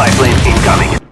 Spy plane incoming.